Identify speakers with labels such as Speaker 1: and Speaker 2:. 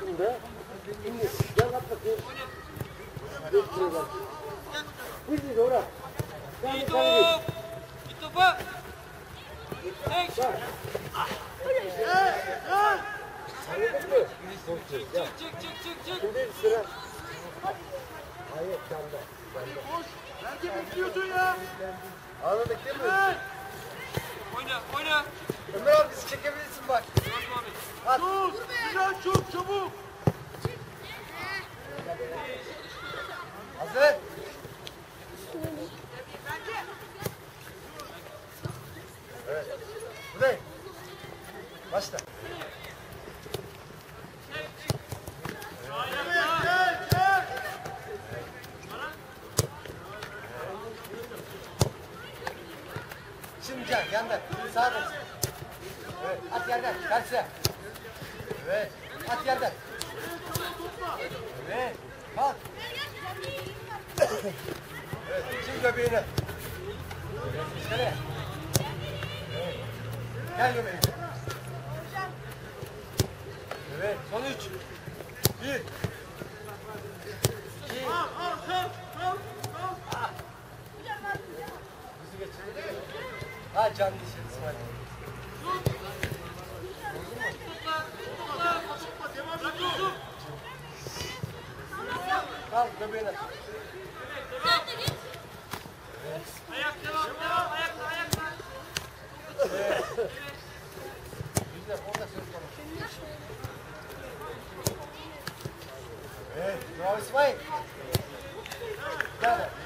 Speaker 1: içinde şimdi gel bak bakayım. Götürüyorlar. Bir bir doğru.
Speaker 2: Ben bir tane bir. Git topa. Tek. Çık çık çık çık çık.
Speaker 1: Şimdi sıra. Hayır sende. Koş.
Speaker 3: Nerede bekliyorsun ya?
Speaker 1: Anladık değil mi?
Speaker 2: Oyna oyna.
Speaker 1: Ömer abi bizi
Speaker 3: çekebilir. Çabuk!
Speaker 1: Hazır. Evet. Bu ne? Başla.
Speaker 3: Gel gel!
Speaker 1: Şimdi can yandan. Sağdan. Evet. At yerden. Karşıya. Evet. At yerden. Evet. Kalk. evet. Göbeğine. Şöyle. Evet. Gel göbeğine. Evet. Son üç. Bir. İki.
Speaker 3: Al al kal kal kal!
Speaker 1: Bizi geçirelim. Ha can dişi İsmail.
Speaker 3: Evet, bravo
Speaker 1: İsmail. Bravo.